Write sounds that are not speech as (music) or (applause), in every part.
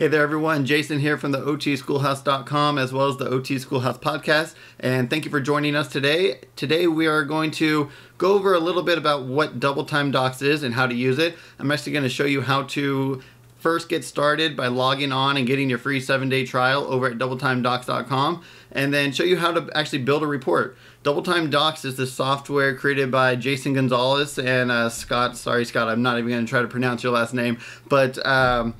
Hey there, everyone. Jayson here from the OTSchoolhouse.com as well as the OT Schoolhouse podcast. And thank you for joining us today. Today, we are going to go over a little bit about what Double Time Docs is and how to use it. I'm actually going to show you how to first get started by logging on and getting your free seven day trial over at doubletimedocs.com and then show you how to actually build a report. Double Time Docs is the software created by Jason Gonzalez and uh, Scott. Sorry, Scott, I'm not even going to try to pronounce your last name, but. Um,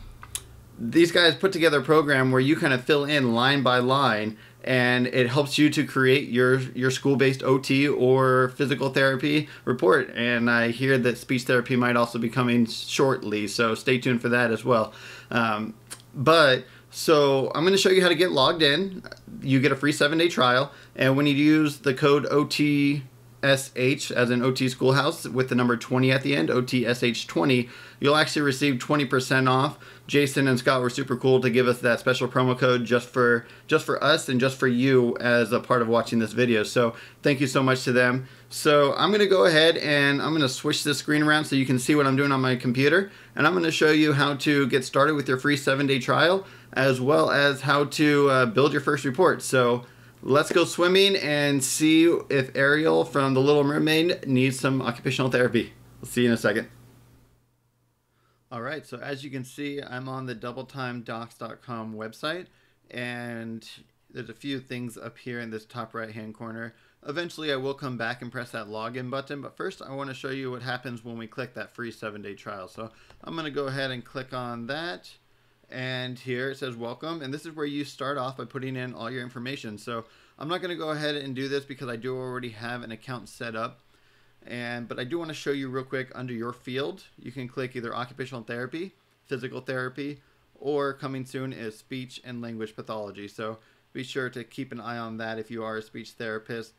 these guys put together a program where you kind of fill in line by line and it helps you to create your your school-based OT or physical therapy report. And I hear that speech therapy might also be coming shortly, so stay tuned for that as well. Um, but so I'm going to show you how to get logged in. You get a free seven-day trial, and when you use the code OT SH as in OT Schoolhouse with the number 20 at the end, OTSH20, you'll actually receive 20% off. Jason and Scott were super cool to give us that special promo code just for just for us and just for you as a part of watching this video. So thank you so much to them. So I'm going to go ahead and I'm going to switch this screen around so you can see what I'm doing on my computer. And I'm going to show you how to get started with your free seven day trial as well as how to uh, build your first report. So Let's go swimming and see if Ariel from The Little Mermaid needs some occupational therapy. We'll see you in a second. All right, so as you can see, I'm on the doubletimedocs.com website, and there's a few things up here in this top right hand corner. Eventually, I will come back and press that login button, but first, I want to show you what happens when we click that free seven day trial. So I'm going to go ahead and click on that and here it says welcome and this is where you start off by putting in all your information. So I'm not going to go ahead and do this because I do already have an account set up and but I do want to show you real quick under your field you can click either occupational therapy physical therapy or coming soon is speech and language pathology. So be sure to keep an eye on that if you are a speech therapist.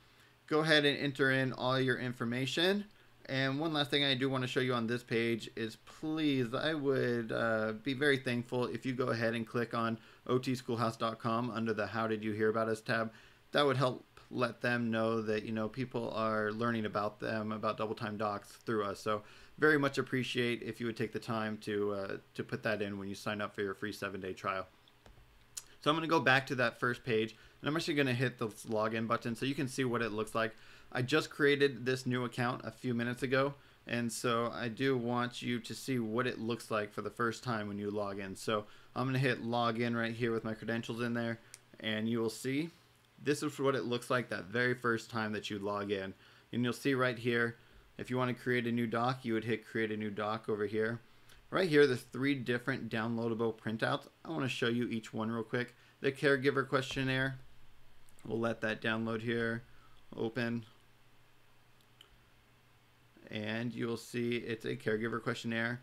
Go ahead and enter in all your information and one last thing I do want to show you on this page is please, I would uh, be very thankful if you go ahead and click on otschoolhouse.com under the How Did You Hear About Us tab. That would help let them know that, you know, people are learning about them, about Double Time Docs through us. So very much appreciate if you would take the time to, uh, to put that in when you sign up for your free seven-day trial. So I'm going to go back to that first page, and I'm actually going to hit the login button so you can see what it looks like. I just created this new account a few minutes ago and so I do want you to see what it looks like for the first time when you log in. So I'm going to hit login right here with my credentials in there and you will see this is what it looks like that very first time that you log in. And you'll see right here if you want to create a new doc you would hit create a new doc over here. Right here there's three different downloadable printouts. I want to show you each one real quick. The caregiver questionnaire. We'll let that download here. Open and you'll see it's a caregiver questionnaire.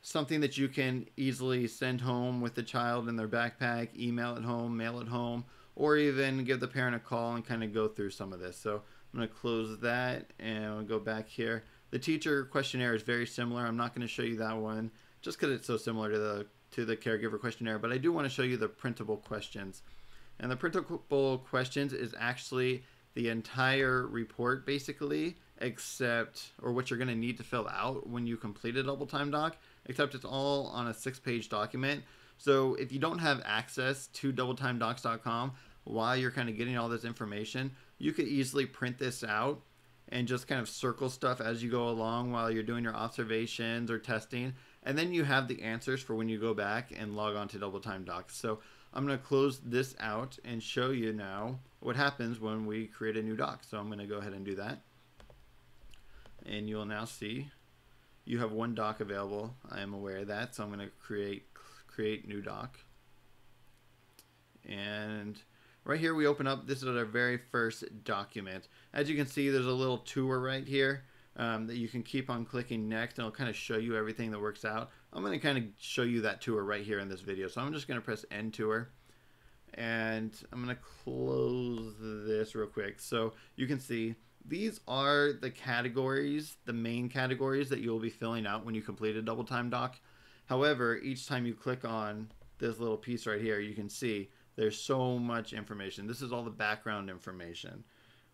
Something that you can easily send home with the child in their backpack, email at home, mail at home, or even give the parent a call and kind of go through some of this. So I'm going to close that and I'll go back here. The teacher questionnaire is very similar. I'm not going to show you that one just because it's so similar to the to the caregiver questionnaire, but I do want to show you the printable questions. And the printable questions is actually the entire report basically except or what you're going to need to fill out when you complete a double time doc except it's all on a six page document. So if you don't have access to doubletimedocs.com while you're kind of getting all this information you could easily print this out and just kind of circle stuff as you go along while you're doing your observations or testing and then you have the answers for when you go back and log on to double time docs. So i'm going to close this out and show you now what happens when we create a new doc. So i'm going to go ahead and do that and you'll now see you have one doc available. I am aware of that, so I'm going to create create new doc. And right here we open up, this is our very first document. As you can see, there's a little tour right here um, that you can keep on clicking next and it'll kind of show you everything that works out. I'm going to kind of show you that tour right here in this video. So I'm just going to press end tour and I'm going to close this real quick. So you can see these are the categories, the main categories that you'll be filling out when you complete a double time doc. However, each time you click on this little piece right here, you can see there's so much information. This is all the background information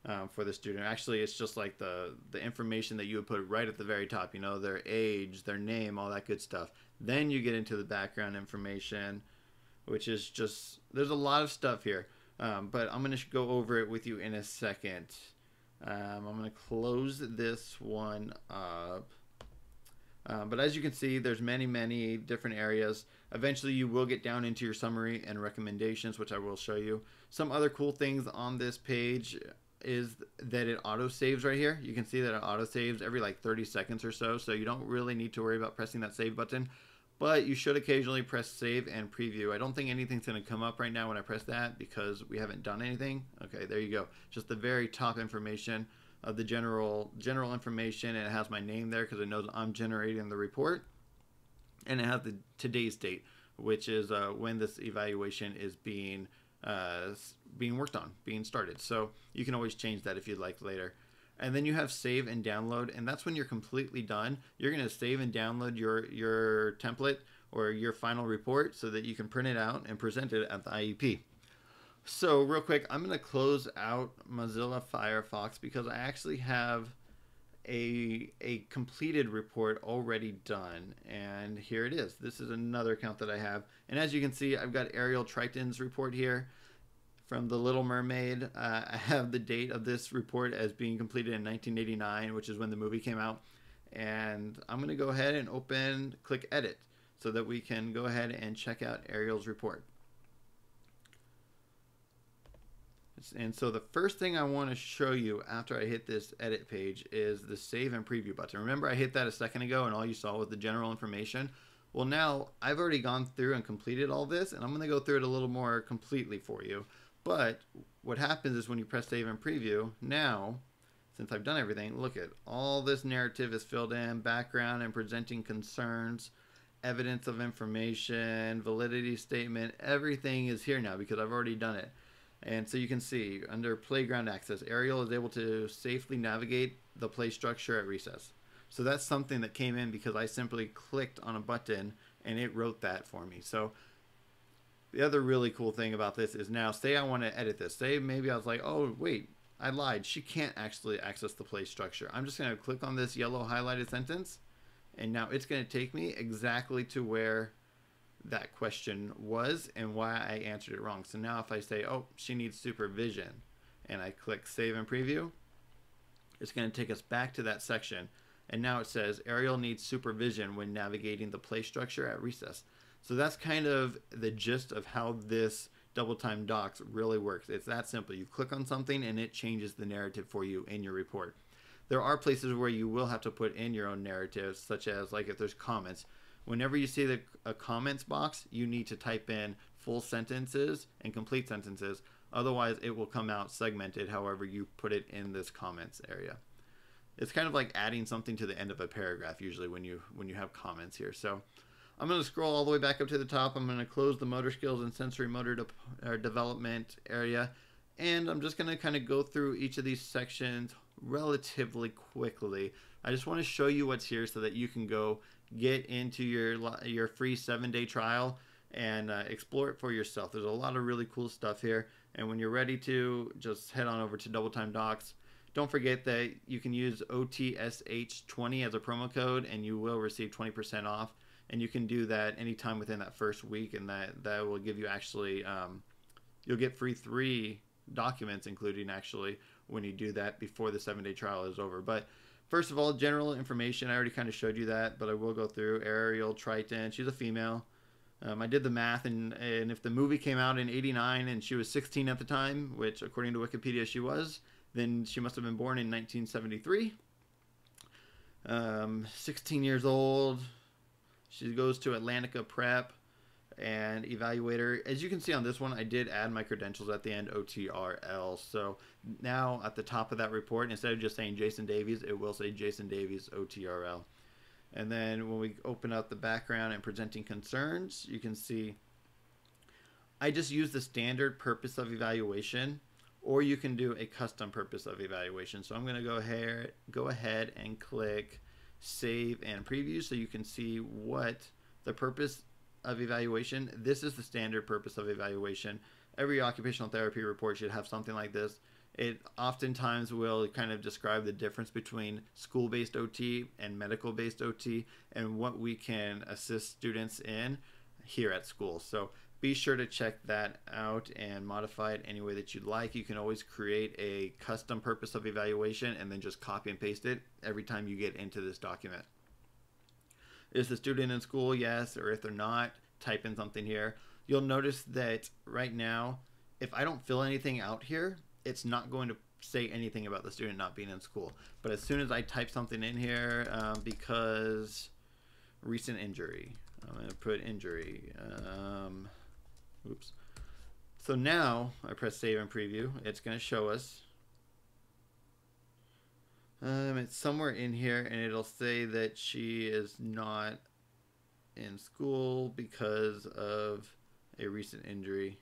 um, for the student. Actually, it's just like the, the information that you would put right at the very top, you know, their age, their name, all that good stuff. Then you get into the background information, which is just there's a lot of stuff here. Um, but I'm going to go over it with you in a second. Um, I'm going to close this one up. Um, but as you can see, there's many, many different areas. Eventually, you will get down into your summary and recommendations, which I will show you. Some other cool things on this page is that it auto saves right here. You can see that it auto saves every like 30 seconds or so, so you don't really need to worry about pressing that save button. But you should occasionally press save and preview. I don't think anything's going to come up right now when I press that because we haven't done anything. Okay, there you go. Just the very top information of the general general information and it has my name there because it knows I'm generating the report and it has the today's date which is uh, when this evaluation is being uh, being worked on being started so you can always change that if you'd like later and then you have save and download and that's when you're completely done you're going to save and download your your template or your final report so that you can print it out and present it at the IEP so real quick, I'm going to close out Mozilla Firefox because I actually have a, a completed report already done. And here it is. This is another account that I have. And as you can see, I've got Ariel Triton's report here from The Little Mermaid. Uh, I (laughs) have the date of this report as being completed in 1989, which is when the movie came out. And I'm going to go ahead and open, click edit so that we can go ahead and check out Ariel's report. And so the first thing I want to show you after I hit this edit page is the save and preview button. Remember I hit that a second ago and all you saw was the general information? Well now I've already gone through and completed all this and I'm going to go through it a little more completely for you. But what happens is when you press save and preview, now since I've done everything, look at all this narrative is filled in, background and presenting concerns, evidence of information, validity statement, everything is here now because I've already done it. And so you can see under playground access, Ariel is able to safely navigate the play structure at recess. So that's something that came in because I simply clicked on a button and it wrote that for me. So the other really cool thing about this is now say I want to edit this. Say maybe I was like, oh wait, I lied. She can't actually access the play structure. I'm just going to click on this yellow highlighted sentence and now it's going to take me exactly to where that question was and why I answered it wrong. So now if I say, oh, she needs supervision, and I click save and preview, it's going to take us back to that section. And now it says Ariel needs supervision when navigating the play structure at recess. So that's kind of the gist of how this double time docs really works. It's that simple. You click on something and it changes the narrative for you in your report. There are places where you will have to put in your own narratives, such as like if there's comments whenever you see the a comments box, you need to type in full sentences and complete sentences. Otherwise, it will come out segmented however you put it in this comments area. It's kind of like adding something to the end of a paragraph usually when you when you have comments here. So I'm going to scroll all the way back up to the top. I'm going to close the motor skills and sensory motor de development area. And I'm just going to kind of go through each of these sections relatively quickly. I just want to show you what's here so that you can go get into your your free seven day trial and uh, explore it for yourself. There's a lot of really cool stuff here. And when you're ready to, just head on over to Double Time Docs. Don't forget that you can use OTSH20 as a promo code and you will receive 20% off. And you can do that anytime within that first week, and that, that will give you actually, um, you'll get free three documents, including actually when you do that before the seven day trial is over. But First of all, general information. I already kind of showed you that, but I will go through Ariel Triton. She's a female. Um, I did the math, and, and if the movie came out in 89 and she was 16 at the time, which according to Wikipedia she was, then she must have been born in 1973. Um, 16 years old. She goes to Atlantica Prep and evaluator. As you can see on this one, I did add my credentials at the end, OTRL. So now at the top of that report, instead of just saying Jayson Davies, it will say Jayson Davies OTRL. And then when we open up the background and presenting concerns, you can see I just use the standard purpose of evaluation or you can do a custom purpose of evaluation. So I'm going to go ahead, go ahead and click save and preview so you can see what the purpose of evaluation. This is the standard purpose of evaluation. Every occupational therapy report should have something like this. It oftentimes will kind of describe the difference between school based OT and medical based OT and what we can assist students in here at school. So be sure to check that out and modify it any way that you'd like. You can always create a custom purpose of evaluation and then just copy and paste it every time you get into this document. Is the student in school? Yes. Or if they're not, type in something here. You'll notice that right now, if I don't fill anything out here, it's not going to say anything about the student not being in school. But as soon as I type something in here, um, because recent injury, I'm going to put injury. Um, oops. So now I press save and preview. It's going to show us. Um, it's somewhere in here, and it'll say that she is not in school because of a recent injury.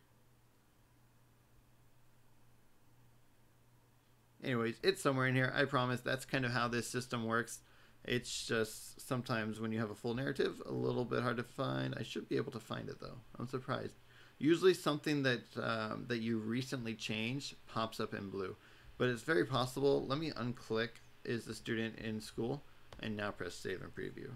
anyways, it's somewhere in here. I promise that's kind of how this system works. It's just sometimes when you have a full narrative, a little bit hard to find. I should be able to find it though. I'm surprised. Usually something that um, that you recently changed pops up in blue, but it's very possible. Let me unclick is the student in school and now press save and preview.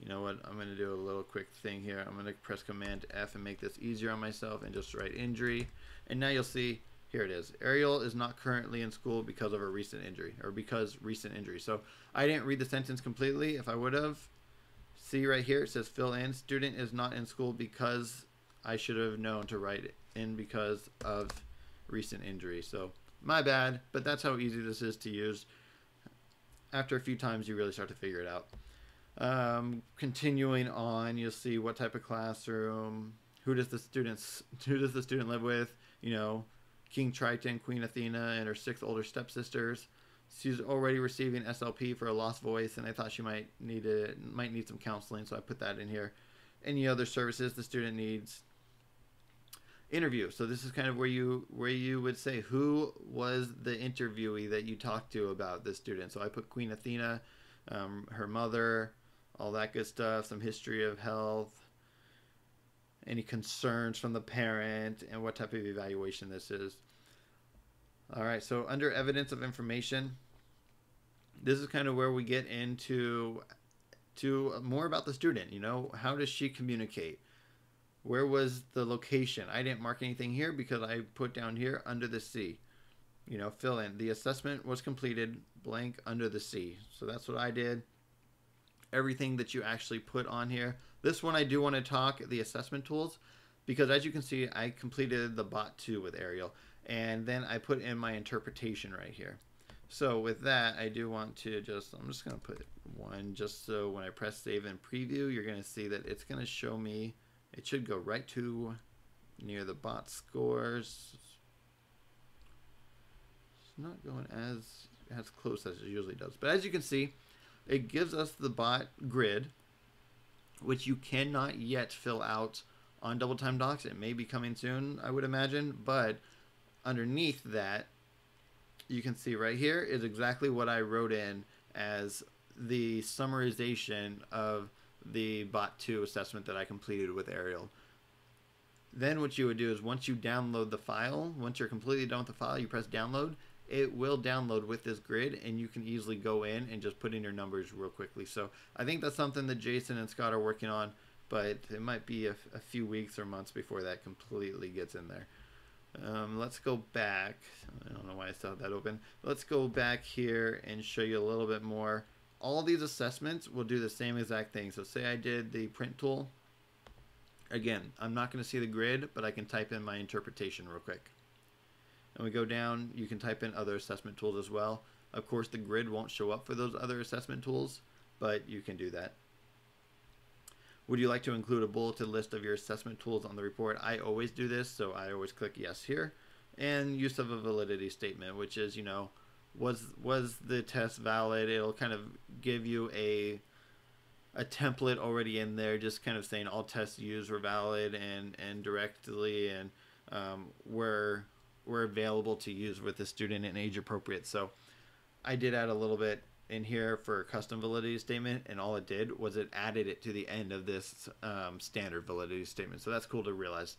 You know what? I'm going to do a little quick thing here. I'm going to press Command F and make this easier on myself and just write injury. And now you'll see here it is. Ariel is not currently in school because of a recent injury or because recent injury. So I didn't read the sentence completely. If I would have, see right here, it says fill in. Student is not in school because I should have known to write in because of recent injury. So my bad, but that's how easy this is to use. After a few times, you really start to figure it out. Um, continuing on, you'll see what type of classroom, who does the students, (laughs) who does the student live with, you know, King Triton, Queen Athena, and her six older stepsisters. She's already receiving SLP for a lost voice, and I thought she might need it, might need some counseling, so I put that in here. Any other services the student needs. Interview. So this is kind of where you where you would say who was the interviewee that you talked to about this student. So I put Queen Athena, um, her mother, all that good stuff, some history of health, any concerns from the parent, and what type of evaluation this is. All right, so under evidence of information, this is kind of where we get into to more about the student. You know, how does she communicate? Where was the location? I didn't mark anything here because I put down here under the C. You know, fill in. The assessment was completed blank under the C. So that's what I did everything that you actually put on here. This one I do want to talk the assessment tools because as you can see I completed the BOT-2 with Ariel and then I put in my interpretation right here. So with that I do want to just I'm just going to put one just so when I press save and preview you're going to see that it's going to show me it should go right to near the bot scores. It's not going as as close as it usually does. But as you can see, it gives us the bot grid, which you cannot yet fill out on Double Time Docs. It may be coming soon, I would imagine, but underneath that, you can see right here is exactly what I wrote in as the summarization of the BOT-2 assessment that I completed with Ariel. Then what you would do is once you download the file, once you're completely done with the file, you press download, it will download with this grid and you can easily go in and just put in your numbers real quickly. So I think that's something that Jason and Scott are working on, but it might be a, a few weeks or months before that completely gets in there. Um, let's go back. I don't know why I still have that open. Let's go back here and show you a little bit more. All these assessments will do the same exact thing. So say I did the print tool. Again, I'm not going to see the grid, but I can type in my interpretation real quick and we go down, you can type in other assessment tools as well. Of course, the grid won't show up for those other assessment tools, but you can do that. Would you like to include a bulleted list of your assessment tools on the report? I always do this, so I always click yes here. And use of a validity statement, which is, you know, was was the test valid? It'll kind of give you a a template already in there, just kind of saying all tests used were valid and and directly and um, were were available to use with the student and age appropriate. So I did add a little bit in here for custom validity statement, and all it did was it added it to the end of this um, standard validity statement. So that's cool to realize.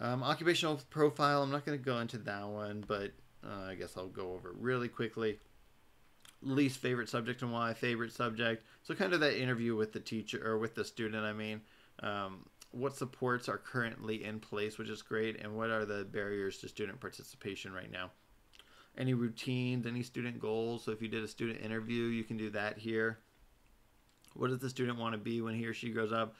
Um, occupational profile, I'm not going to go into that one, but uh, I guess I'll go over really quickly. Least favorite subject and why, favorite subject. So, kind of that interview with the teacher or with the student, I mean. Um, what supports are currently in place, which is great, and what are the barriers to student participation right now. Any routines, any student goals. So, if you did a student interview, you can do that here. What does the student want to be when he or she grows up?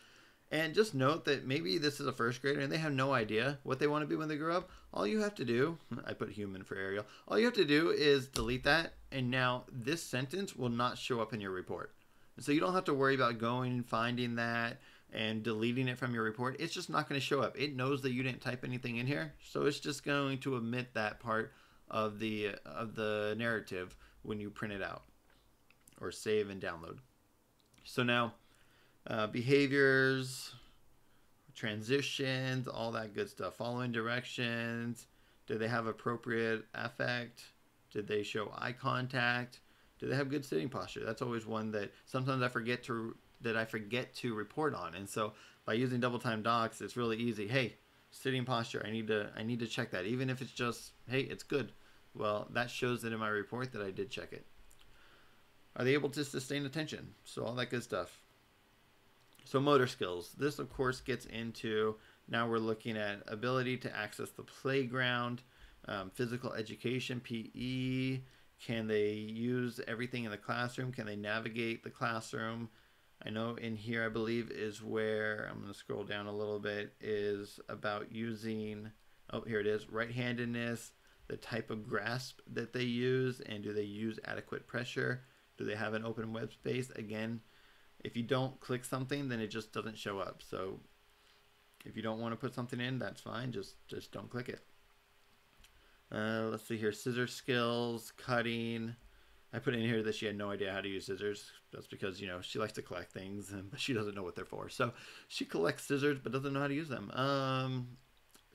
And just note that maybe this is a first grader and they have no idea what they want to be when they grow up. All you have to do, (laughs) I put human for Ariel, all you have to do is delete that. And now this sentence will not show up in your report. So you don't have to worry about going and finding that and deleting it from your report. It's just not going to show up. It knows that you didn't type anything in here. So it's just going to omit that part of the of the narrative when you print it out or save and download. So now uh, behaviors, transitions, all that good stuff. Following directions. Do they have appropriate affect? Did they show eye contact? Do they have good sitting posture? That's always one that sometimes I forget to that I forget to report on. And so by using double time docs, it's really easy. Hey, sitting posture. I need to I need to check that, even if it's just hey, it's good. Well, that shows that in my report that I did check it. Are they able to sustain attention? So all that good stuff. So motor skills. This, of course, gets into now we're looking at ability to access the playground, um, physical education, PE. Can they use everything in the classroom? Can they navigate the classroom? I know in here, I believe, is where I'm going to scroll down a little bit, is about using, oh, here it is, right handedness, the type of grasp that they use, and do they use adequate pressure? Do they have an open web space? Again, if you don't click something, then it just doesn't show up. So if you don't want to put something in, that's fine. Just just don't click it. Uh, let's see here. Scissor skills, cutting. I put in here that she had no idea how to use scissors. That's because, you know, she likes to collect things, but (laughs) she doesn't know what they're for. So she collects scissors, but doesn't know how to use them. Um,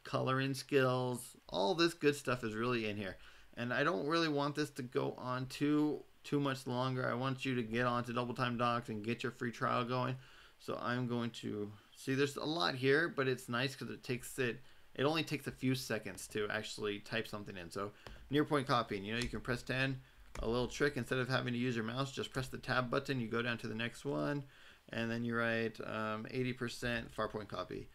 coloring skills. All this good stuff is really in here. And I don't really want this to go on too too much longer. I want you to get onto Double Time Docs and get your free trial going. So I'm going to see there's a lot here, but it's nice because it takes it. It only takes a few seconds to actually type something in. So near point copying, you know, you can press 10. A little trick instead of having to use your mouse, just press the tab button. You go down to the next one, and then you write um, 80% far point copy.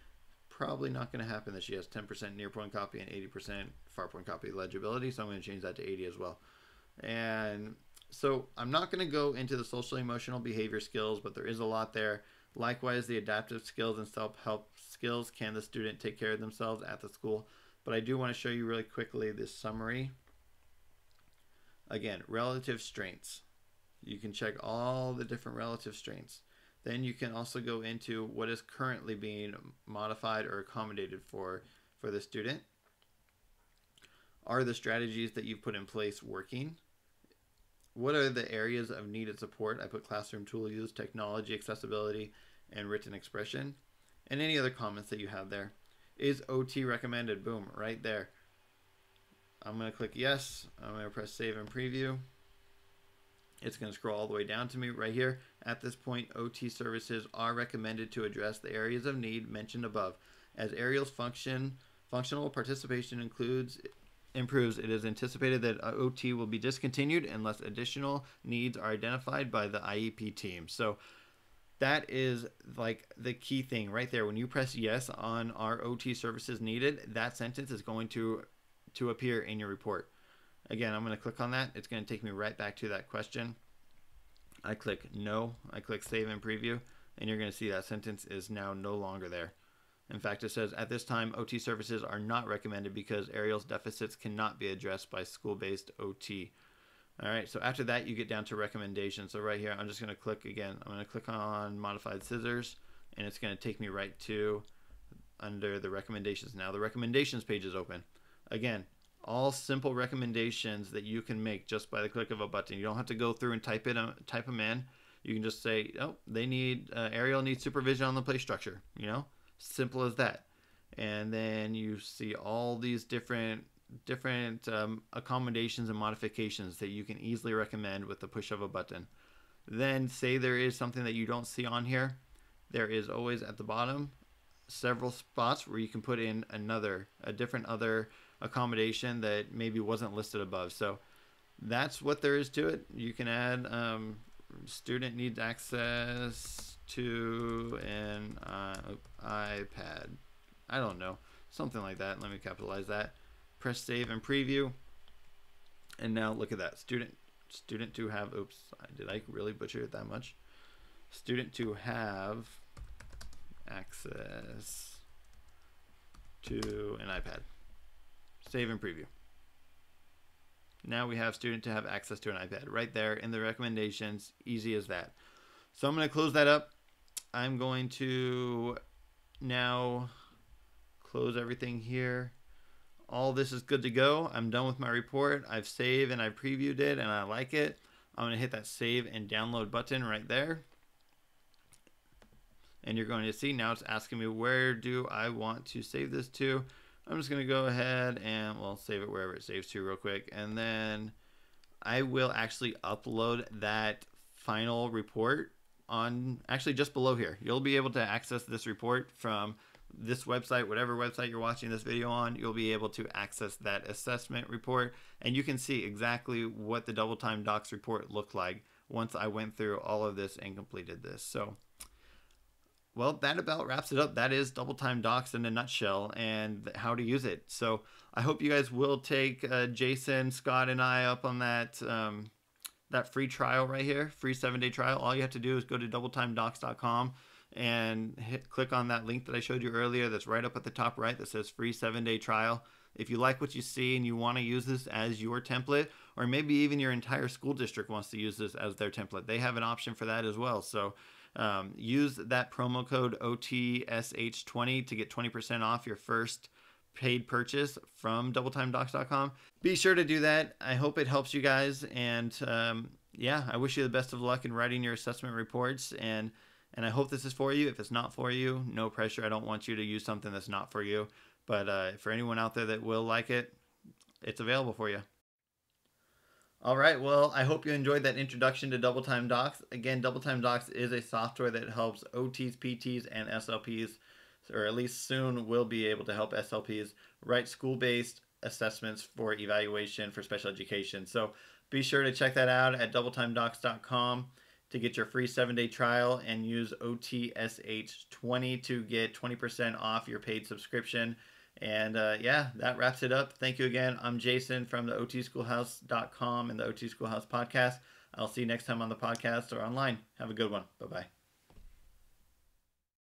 Probably not going to happen that she has 10% near point copy and 80% far point copy legibility. So I'm going to change that to 80 as well. And so I'm not going to go into the social emotional behavior skills, but there is a lot there. Likewise, the adaptive skills and self-help skills. Can the student take care of themselves at the school? But I do want to show you really quickly this summary. Again, relative strengths. You can check all the different relative strengths. Then you can also go into what is currently being modified or accommodated for for the student. Are the strategies that you've put in place working? What are the areas of needed support? I put classroom tool use, technology, accessibility, and written expression. And any other comments that you have there. Is OT recommended? Boom, right there. I'm going to click yes. I'm going to press save and preview. It's going to scroll all the way down to me right here. At this point, OT services are recommended to address the areas of need mentioned above. As Ariel's function, functional participation includes improves, it is anticipated that uh, OT will be discontinued unless additional needs are identified by the IEP team. So that is like the key thing right there. When you press yes on our OT services needed, that sentence is going to to appear in your report. Again, I'm going to click on that. It's going to take me right back to that question. I click no, I click save and preview, and you're going to see that sentence is now no longer there. In fact, it says at this time, OT services are not recommended because Ariel's deficits cannot be addressed by school based OT. All right, so after that, you get down to recommendations. So right here, I'm just going to click again. I'm going to click on modified scissors, and it's going to take me right to under the recommendations. Now, the recommendations page is open. Again, all simple recommendations that you can make just by the click of a button. You don't have to go through and type it, uh, type them in. You can just say, oh, they need uh, Ariel needs supervision on the play structure. You know, Simple as that. And then you see all these different different um, accommodations and modifications that you can easily recommend with the push of a button. Then say there is something that you don't see on here. There is always at the bottom several spots where you can put in another, a different other accommodation that maybe wasn't listed above. So that's what there is to it. You can add um, student needs access to an uh, iPad. I don't know, something like that. Let me capitalize that. Press save and preview. And now look at that student student to have. Oops, did I really butcher it that much? Student to have access to an iPad. Save and preview. Now we have student to have access to an iPad right there in the recommendations. Easy as that. So I'm going to close that up. I'm going to now close everything here. All this is good to go. I'm done with my report. I've saved and I previewed it and I like it. I'm going to hit that save and download button right there. And you're going to see now it's asking me where do I want to save this to. I'm just going to go ahead and, well, save it wherever it saves to real quick. And then I will actually upload that final report on, actually just below here. You'll be able to access this report from this website, whatever website you're watching this video on, you'll be able to access that assessment report and you can see exactly what the double time docs report looked like once I went through all of this and completed this. So well, that about wraps it up. That is Double Time Docs in a nutshell and how to use it. So I hope you guys will take uh, Jason, Scott, and I up on that um, that free trial right here, free seven day trial. All you have to do is go to doubletimedocs.com and hit, click on that link that I showed you earlier that's right up at the top right that says free seven day trial. If you like what you see and you want to use this as your template, or maybe even your entire school district wants to use this as their template, they have an option for that as well. So um, use that promo code OTSH20 to get 20% off your first paid purchase from doubletimedocs.com. Be sure to do that. I hope it helps you guys. And um, yeah, I wish you the best of luck in writing your assessment reports. And and I hope this is for you. If it's not for you, no pressure. I don't want you to use something that's not for you. But uh, for anyone out there that will like it, it's available for you. All right, well, I hope you enjoyed that introduction to Double Time Docs. Again, Double Time Docs is a software that helps OTs, PTs, and SLPs, or at least soon will be able to help SLPs write school-based assessments for evaluation for special education. So be sure to check that out at doubletimedocs.com to get your free seven-day trial and use OTSH20 to get 20% off your paid subscription. And uh, yeah, that wraps it up. Thank you again. I'm Jayson from the OTSchoolhouse.com and the OT Schoolhouse podcast. I'll see you next time on the podcast or online. Have a good one. Bye bye.